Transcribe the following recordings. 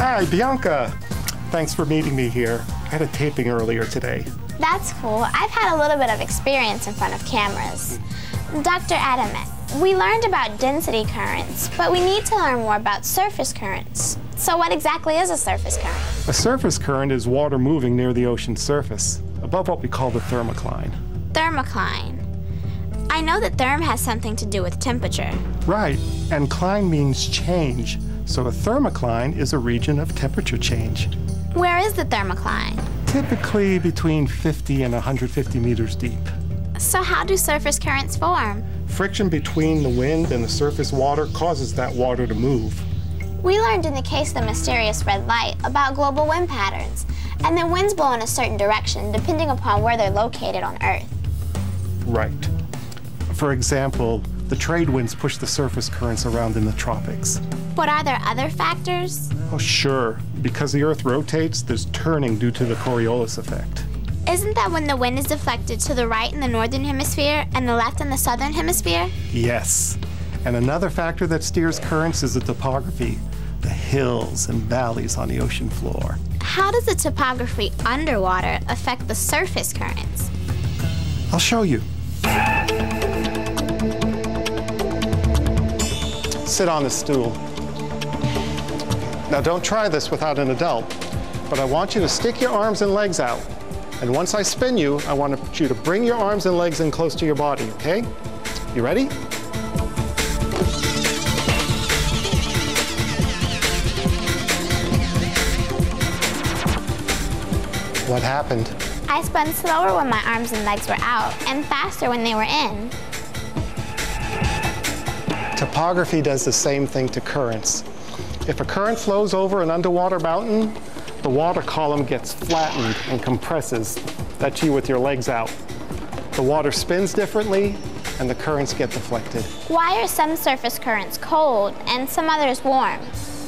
Hi, Bianca. Thanks for meeting me here. I had a taping earlier today. That's cool. I've had a little bit of experience in front of cameras. Dr. Adamec, we learned about density currents, but we need to learn more about surface currents. So what exactly is a surface current? A surface current is water moving near the ocean's surface, above what we call the thermocline. Thermocline. I know that therm has something to do with temperature. Right, and cline means change. So a thermocline is a region of temperature change, Where is the thermocline? typically between 50 and 150 meters deep. So how do surface currents form? Friction between the wind and the surface water causes that water to move. We learned in the case of the mysterious red light about global wind patterns, and that winds blow in a certain direction depending upon where they're located on Earth. Right. For example, the trade winds push the surface currents around in the tropics. But are there other factors? Oh, sure. Because the Earth rotates, there's turning due to the Coriolis effect. Isn't that when the wind is deflected to the right in the northern hemisphere and the left in the southern hemisphere? Yes. And another factor that steers currents is the topography, the hills and valleys on the ocean floor. How does the topography underwater affect the surface currents? I'll show you. Sit on the stool. Now, don't try this without an adult, but I want you to stick your arms and legs out. And once I spin you, I want you to bring your arms and legs in close to your body, okay? You ready? What happened? I spun slower when my arms and legs were out and faster when they were in. Topography does the same thing to currents. If a current flows over an underwater mountain, the water column gets flattened and compresses. That's you with your legs out. The water spins differently, and the currents get deflected. Why are some surface currents cold and some others warm?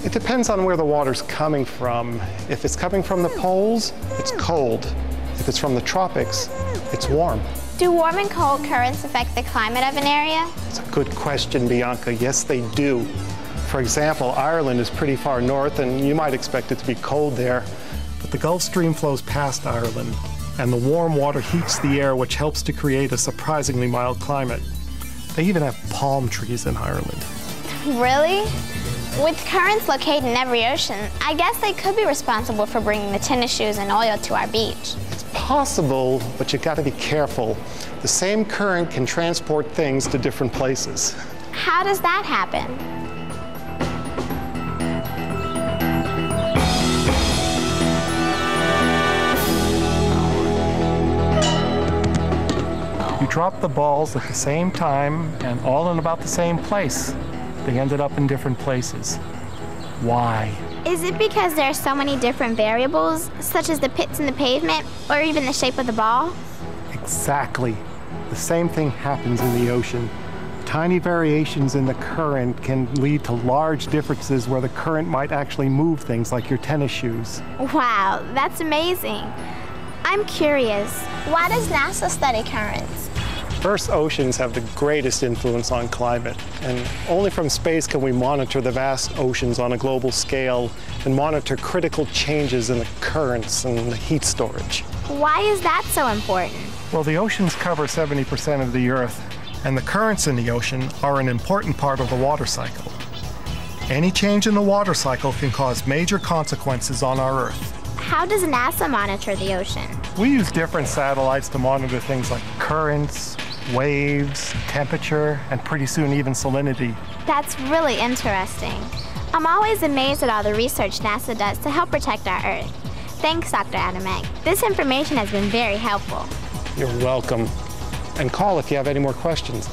It depends on where the water's coming from. If it's coming from the hmm. poles, it's cold. If it's from the tropics, hmm. it's warm. Do warm and cold currents affect the climate of an area? It's a good question, Bianca. Yes, they do. For example, Ireland is pretty far north, and you might expect it to be cold there. But the Gulf Stream flows past Ireland, and the warm water heats the air, which helps to create a surprisingly mild climate. They even have palm trees in Ireland. Really? With currents located in every ocean, I guess they could be responsible for bringing the tennis shoes and oil to our beach. It's possible, but you've gotta be careful. The same current can transport things to different places. How does that happen? Dropped the balls at the same time and all in about the same place. They ended up in different places. Why? Is it because there are so many different variables, such as the pits in the pavement or even the shape of the ball? Exactly. The same thing happens in the ocean. Tiny variations in the current can lead to large differences where the current might actually move things like your tennis shoes. Wow, that's amazing. I'm curious, why does NASA study currents? Earth's oceans have the greatest influence on climate, and only from space can we monitor the vast oceans on a global scale and monitor critical changes in the currents and the heat storage. Why is that so important? Well, the oceans cover 70% of the Earth, and the currents in the ocean are an important part of the water cycle. Any change in the water cycle can cause major consequences on our Earth. How does NASA monitor the ocean? We use different satellites to monitor things like currents, waves, temperature, and pretty soon even salinity. That's really interesting. I'm always amazed at all the research NASA does to help protect our Earth. Thanks, Dr. Adamec. This information has been very helpful. You're welcome. And call if you have any more questions.